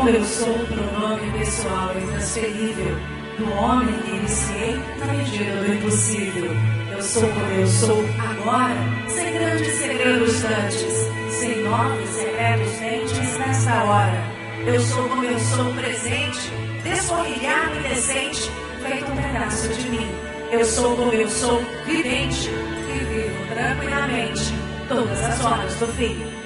como eu sou o pronome pessoal e transferível do homem que iniciei na medida do impossível. Eu sou como eu sou agora, sem grandes segredos dantes, sem novos secretos dentes nesta hora. Eu sou como eu sou presente, desforrilhado e decente, feito um pedaço de mim. Eu sou como eu sou vivente, e vivo tranquilamente todas as horas do fim.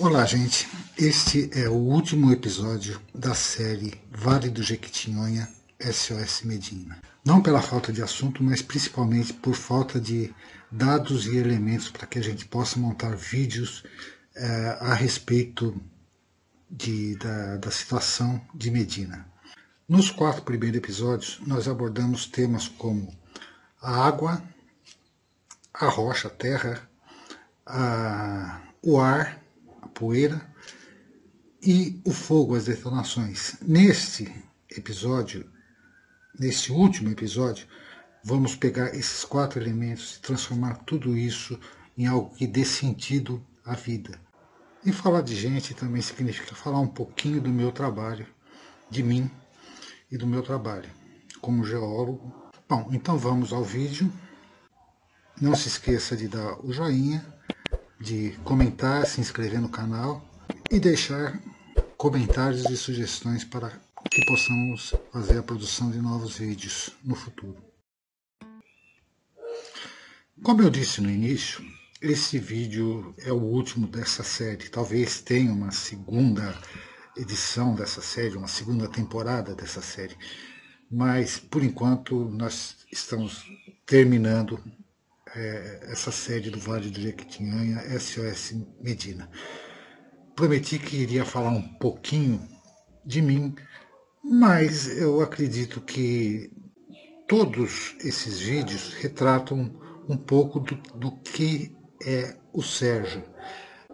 Olá, gente. Este é o último episódio da série Vale do Jequitinhonha SOS Medina. Não pela falta de assunto, mas principalmente por falta de dados e elementos para que a gente possa montar vídeos eh, a respeito de, da, da situação de Medina. Nos quatro primeiros episódios, nós abordamos temas como a água, a rocha, a terra, a, o ar poeira e o fogo, as detonações. Neste episódio, neste último episódio, vamos pegar esses quatro elementos e transformar tudo isso em algo que dê sentido à vida. E falar de gente também significa falar um pouquinho do meu trabalho, de mim e do meu trabalho como geólogo. Bom, então vamos ao vídeo. Não se esqueça de dar o joinha de comentar, se inscrever no canal e deixar comentários e sugestões para que possamos fazer a produção de novos vídeos no futuro. Como eu disse no início, esse vídeo é o último dessa série. Talvez tenha uma segunda edição dessa série, uma segunda temporada dessa série. Mas, por enquanto, nós estamos terminando é, essa série do Vale do Jequitinhonha, SOS Medina. Prometi que iria falar um pouquinho de mim, mas eu acredito que todos esses vídeos retratam um pouco do, do que é o Sérgio,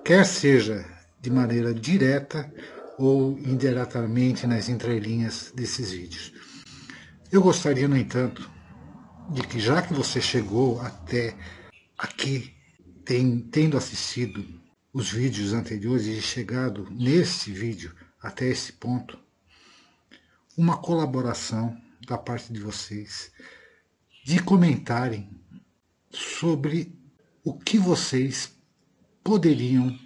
quer seja de maneira direta ou indiretamente nas entrelinhas desses vídeos. Eu gostaria, no entanto, de que já que você chegou até aqui, tem, tendo assistido os vídeos anteriores e chegado nesse vídeo até esse ponto, uma colaboração da parte de vocês de comentarem sobre o que vocês poderiam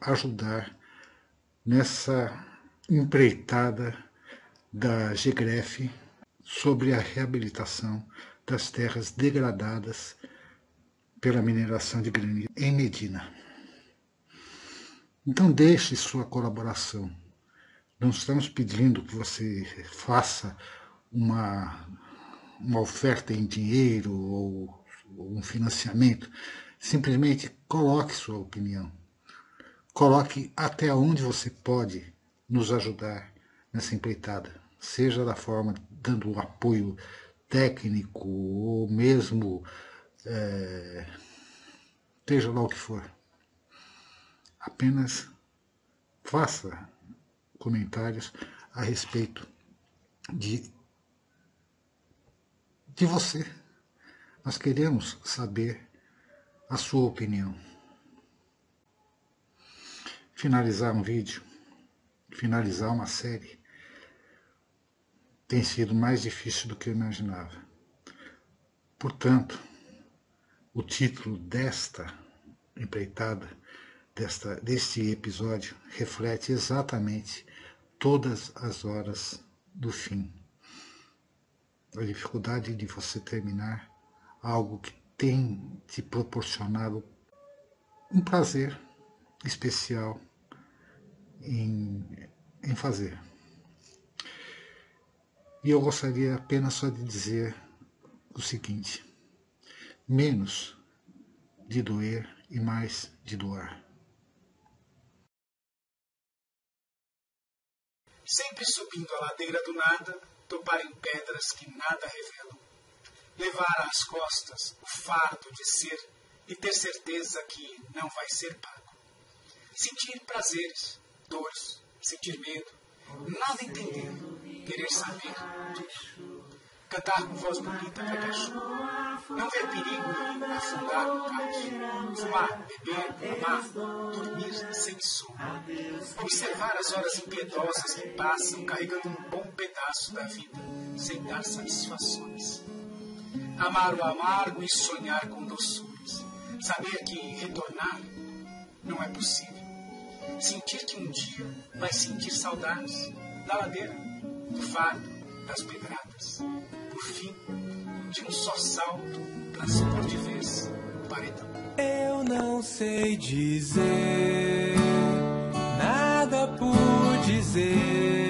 ajudar nessa empreitada da GGREF sobre a reabilitação das terras degradadas pela mineração de granito em Medina. Então deixe sua colaboração. Não estamos pedindo que você faça uma, uma oferta em dinheiro ou, ou um financiamento. Simplesmente coloque sua opinião. Coloque até onde você pode nos ajudar nessa empreitada, seja da forma dando apoio técnico ou mesmo é, seja lá o que for. Apenas faça comentários a respeito de, de você. Nós queremos saber a sua opinião. Finalizar um vídeo, finalizar uma série, tem sido mais difícil do que eu imaginava. Portanto, o título desta empreitada, desta, deste episódio, reflete exatamente todas as horas do fim. A dificuldade de você terminar algo que tem te proporcionado um prazer especial em, em fazer. E eu gostaria apenas só de dizer o seguinte: menos de doer e mais de doar. Sempre subindo a ladeira do nada, topar em pedras que nada revelam. Levar às costas o fardo de ser e ter certeza que não vai ser pago. Sentir prazeres, dores, sentir medo, nada entendendo, querer saber Cantar com voz bonita vai te Não ver perigo em afundar no cais. Fumar, beber, amar, dormir sem sono. Observar as horas impiedosas que passam carregando um bom pedaço da vida, sem dar satisfações. Amar o amargo e sonhar com doçuras. Saber que retornar não é possível. Sentir que um dia vai sentir saudades da ladeira, do fardo, das pedradas por fim, de um só salto, pôr de vez o paredão. Eu não sei dizer nada por dizer,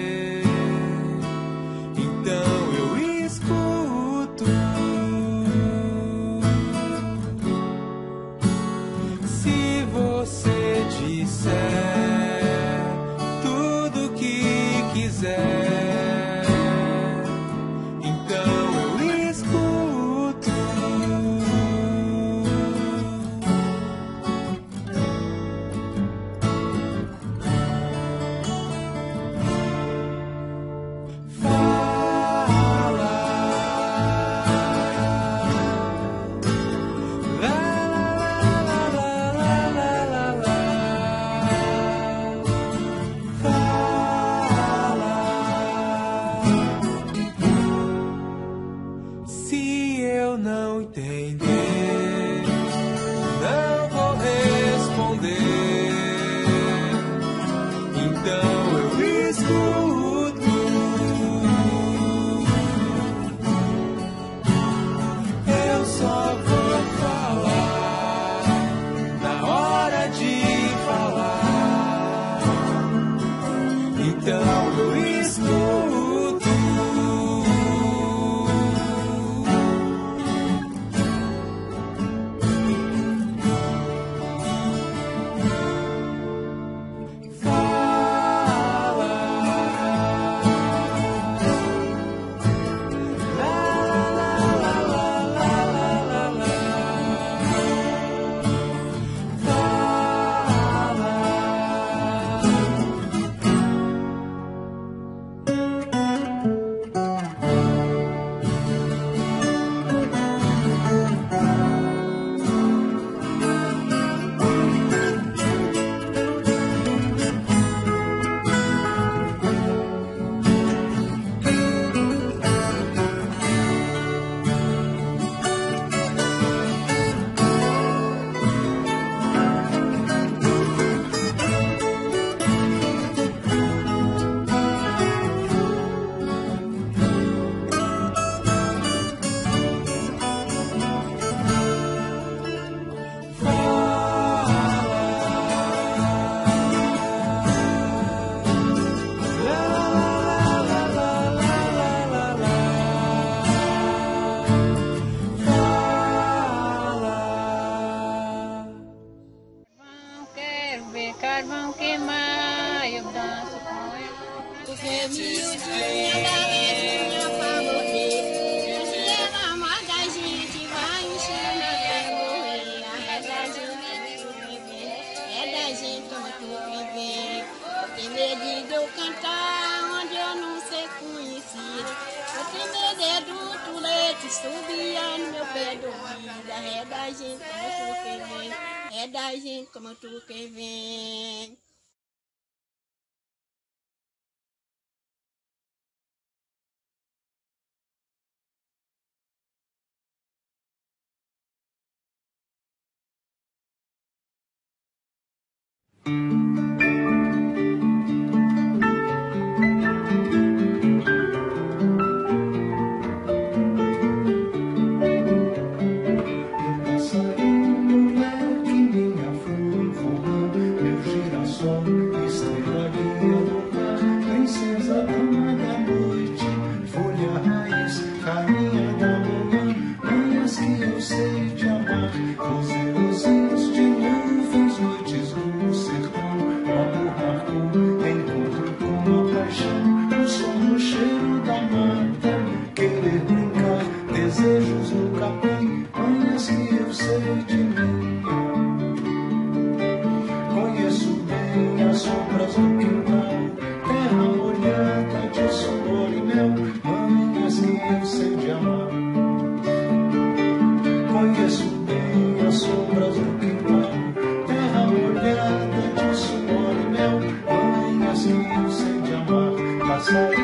É da gente como tu que vem. É outside.